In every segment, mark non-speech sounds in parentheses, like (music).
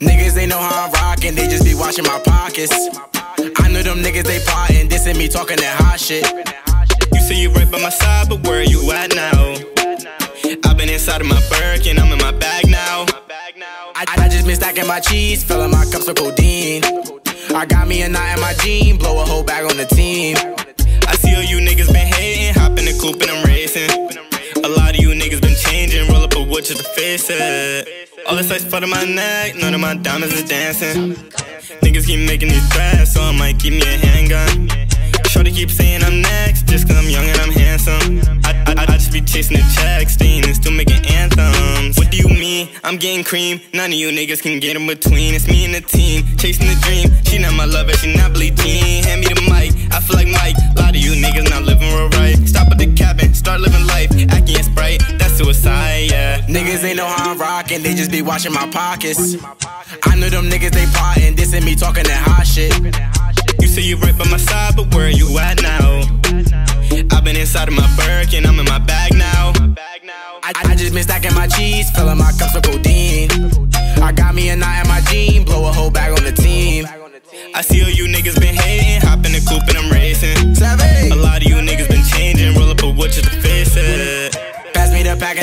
Niggas, they know how I'm rocking, they just be watching my pockets. I know them niggas they plotting, dissing me, talking that hot shit. You say you right by my side, but where you at now? I've been inside of my Birkin, I'm in my bag now. I, I just been stacking my cheese, filling my cups with codeine. I got me a knot in my jean, blow a whole bag on the team. I see all you niggas been hating, hop in the coupe and I'm racing. A lot of you niggas been changing, roll up a wood to the face it. All this ice flooding my neck, none of my diamonds is dancing. Niggas keep making these threats, so I might give me a handgun. Shorty keep saying I'm next, just cause I'm young and I'm handsome. I, I, I just be chasing the checks, staying and still making anthems. What do you mean? I'm getting cream. None of you niggas can get in between. It's me and the team, chasing the dream. She not my lover, she not bleeding. Hand me the mic, I feel like Mike. A lot of you niggas not living real right. Stop at the cabin, start living life. Acting bright, that's suicide, yeah. Niggas ain't know how I'm they just be watching my pockets. I know them niggas they plotting, dissing me, talking that hot shit. You say you right by my side, but where you at now? I've been inside of my Birkin, I'm in my bag now. I, I just been stacking my cheese, filling my cups with codeine.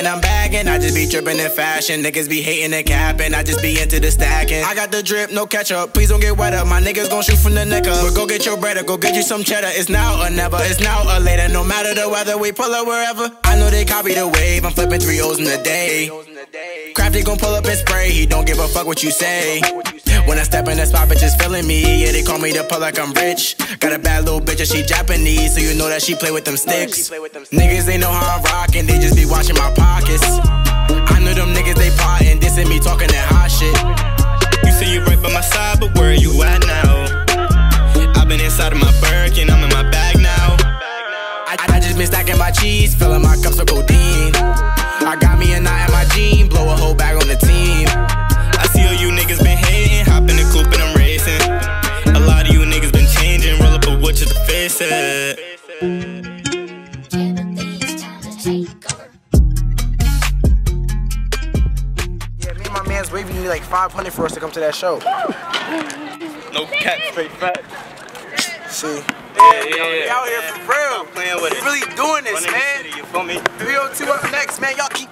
I'm bagging. I just be tripping in fashion. Niggas be hating and capping. I just be into the stacking. I got the drip, no ketchup. Please don't get wet up. My niggas gon' shoot from the neck up. But go get your bread go get you some cheddar. It's now or never. It's now or later. No matter the weather, we pull up wherever. I know they copy the wave. I'm flipping three O's in a day. Crafty gon' pull up and spray. He don't give a fuck what you say. When I step in the spot, bitches feeling me. Yeah, they call me the pull like I'm rich. Got a bad little bitch and she Japanese, so you know that she play with them sticks. Niggas they know how I'm rocking, they just be watching my pockets. I know them niggas they plotting, dissing me, talking that hot shit. You say you right by my side, but where you at now? I've been inside of my Birkin, I'm in my bag now. I, I just been stacking my cheese, filling my cups with face it. Yeah, me and my man's waving you like 500 for us to come to that show. No cap, straight fat. See? Yeah, yeah, We yeah. out here for real. Playing with We it. really doing this, Running man. city, you feel me? 302 up next, man. Y'all keep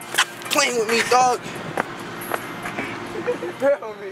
playing with me, dog. (laughs) Feel me?